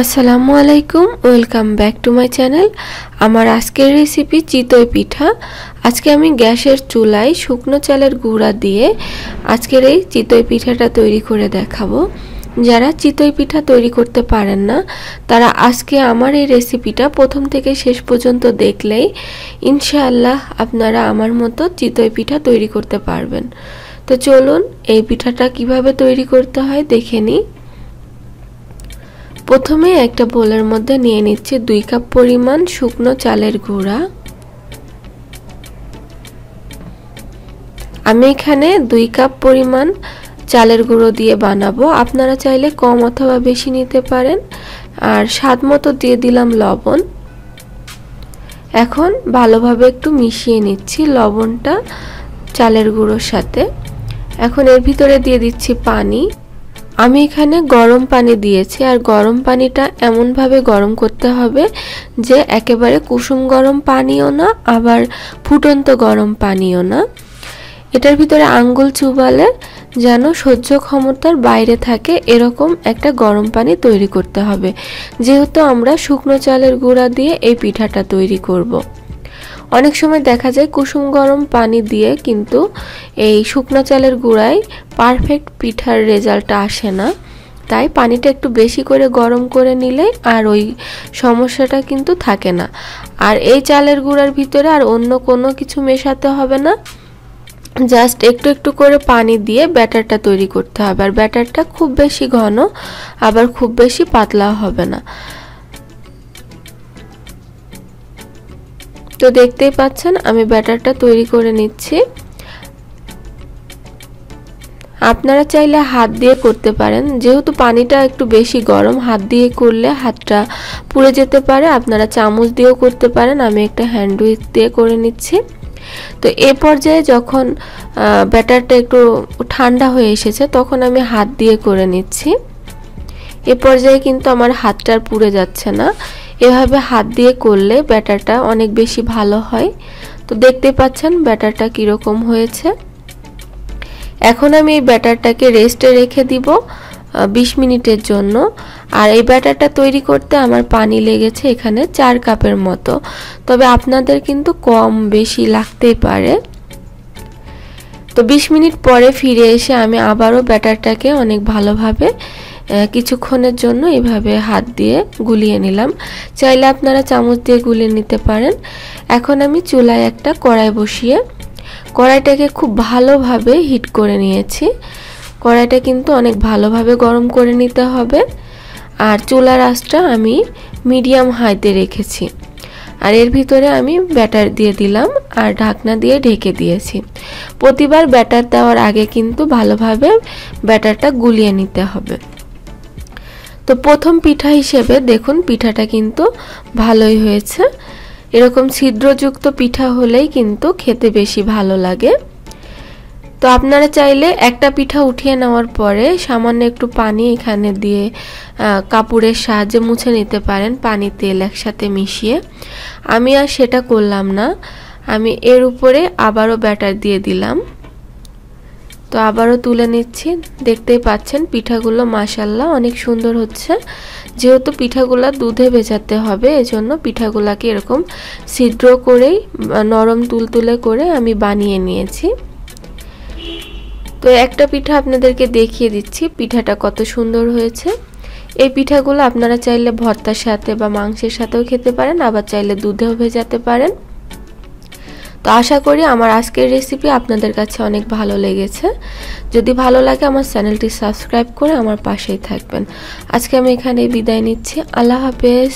আসসালামু আলাইকুম, welcome back to my channel. আমার আজকের রেসিপি চিতই পিঠা। আজকে আমি গ্যাসের চুলায় শুকনো চালের গুঁড়া দিয়ে আজকের এই চিতই পিঠাটা তৈরি করে দেখাবো। যারা চিতই পিঠা তৈরি করতে পারেন না, তারা আজকে আমার এই রেসিপিটা প্রথম থেকে শেষ পর্যন্ত দেখলেই ইনশাআল্লাহ আপনারা আমার মতো চিতই পিঠা তৈরি করতে পারবেন। তো চলুন, এই পিঠাটা কীভাবে তৈরি করতে হয় দেখে নিই। প্রথমে একটা বোলের মধ্যে নিয়ে নিচ্ছি দুই কাপ পরিমাণ শুকনো চালের গুঁড়া। আমি এখানে দুই কাপ পরিমাণ চালের গুঁড়ো দিয়ে বানাবো। আপনারা চাইলে কম অথবা বেশি নিতে পারেন। আর স্বাদ মতো দিয়ে দিলাম লবণ। এখন ভালোভাবে একটু মিশিয়ে নিচ্ছি লবণটা চালের গুঁড়োর সাথে। এখন এর ভিতরে দিয়ে দিচ্ছি পানি। আমি এখানে গরম পানি দিয়েছি, আর গরম পানিটা এমনভাবে গরম করতে হবে যে একেবারে কুসুম গরম পানিও না, আবার ফুটন্ত গরম পানিও না এটার ভিতরে আঙ্গুল চুবালে যেন সহ্য ক্ষমতার বাইরে থাকে, এরকম একটা গরম পানি তৈরি করতে হবে যেহেতু আমরা শুকনো চালের গুঁড়া দিয়ে এই পিঠাটা তৈরি করব। অনেক সময় দেখা যায় কুসুম গরম পানি দিয়ে কিন্তু এই শুকনো চালের গুঁড়ায় পারফেক্ট পিঠার রেজাল্টটা আসে না। তাই পানিটা একটু বেশি করে গরম করে নিলে আর ওই সমস্যাটা কিন্তু থাকে না। আর এই চালের গুঁড়ার ভিতরে আর অন্য কোনো কিছু মেশাতে হবে না। জাস্ট একটু একটু করে পানি দিয়ে ব্যাটারটা তৈরি করতে হবে। আর ব্যাটারটা খুব বেশি ঘন, আবার খুব বেশি পাতলা হবে না। তো দেখতেই পাচ্ছেন, আমি ব্যাটারটা তৈরি করে নিচ্ছি। আপনারা চাইলে হাত দিয়ে করতে পারেন, যেহেতু পানিটা একটু বেশি গরম, হাত দিয়ে করলে হাতটা পুড়ে যেতে পারে। আপনারা চামচ দিয়েও করতে পারেন, আমি একটা হ্যান্ড উইচ দিয়ে করে নিচ্ছি। তো এ পর্যায়ে যখন ব্যাটারটা একটু ঠান্ডা হয়ে এসেছে, তখন আমি হাত দিয়ে করে নিচ্ছি। এ পর্যায়ে কিন্তু আমার হাতটার পুড়ে যাচ্ছে না। এভাবে হাত দিয়ে করলে ব্যাটারটা অনেক বেশি ভালো হয়। তো দেখতে পাচ্ছেন ব্যাটারটা কীরকম হয়েছে। এখন আমি এই ব্যাটারটাকে রেস্টে রেখে দিব বিশ মিনিটের জন্য। আর এই ব্যাটারটা তৈরি করতে আমার পানি লেগেছে এখানে চার কাপের মতো। তবে আপনাদের কিন্তু কম বেশি লাগতেই পারে। তো বিশ মিনিট পরে ফিরে এসে আমি আবারও ব্যাটারটাকে অনেক ভালোভাবে কিছুক্ষণের জন্য এভাবে হাত দিয়ে গুলিয়ে নিলাম। চাইলে আপনারা চামচ দিয়ে গুলিয়ে নিতে পারেন। এখন আমি চুলায় একটা কড়াই বসিয়ে কড়াইটাকে খুব ভালোভাবে হিট করে নিয়েছি। কড়াইটা কিন্তু অনেক ভালোভাবে গরম করে নিতে হবে। আর চুলার আঁচটা আমি মিডিয়াম হাইতে রেখেছি। আর এর ভিতরে আমি ব্যাটার দিয়ে দিলাম আর ঢাকনা দিয়ে ঢেকে দিয়েছি। প্রতিবার ব্যাটার দেওয়ার আগে কিন্তু ভালোভাবে ব্যাটারটা গুলিয়ে নিতে হবে। তো প্রথম পিঠা হিসেবে দেখুন, পিঠাটা কিন্তু ভালোই হয়েছে। এরকম ছিদ্রযুক্ত পিঠা হলেই কিন্তু খেতে বেশি ভালো লাগে। তো আপনারা চাইলে একটা পিঠা উঠিয়ে নেওয়ার পরে সামান্য একটু পানি এখানে দিয়ে কাপড়ের সাহায্যে মুছে নিতে পারেন, পানি, তেল একসাথে মিশিয়ে। আমি আর সেটা করলাম না। আমি এর উপরে আবারও ব্যাটার দিয়ে দিলাম। তো আবারও তুলে নিচ্ছি। দেখতেই পাচ্ছেন পিঠাগুলো মাসাল্লাহ অনেক সুন্দর হচ্ছে। যেহেতু পিঠাগুলো দুধে ভেজাতে হবে, এজন্য পিঠাগুলাকে এরকম ছিদ্র করেই নরম তুলতুলে করে আমি বানিয়ে নিয়েছি। তো একটা পিঠা আপনাদেরকে দেখিয়ে দিচ্ছি, পিঠাটা কত সুন্দর হয়েছে। এই পিঠাগুলো আপনারা চাইলে ভর্তার সাথে বা মাংসের সাথেও খেতে পারেন, আবার চাইলে দুধেও ভেজাতে পারেন। তো আশা করি আমার আজকের রেসিপি আপনাদের কাছে অনেক ভালো লেগেছে। যদি ভালো লাগে আমার চ্যানেলটি সাবস্ক্রাইব করে আমার পাশেই থাকবেন। আজকে আমি এখানে বিদায় নিচ্ছি। আল্লাহ হাফেজ।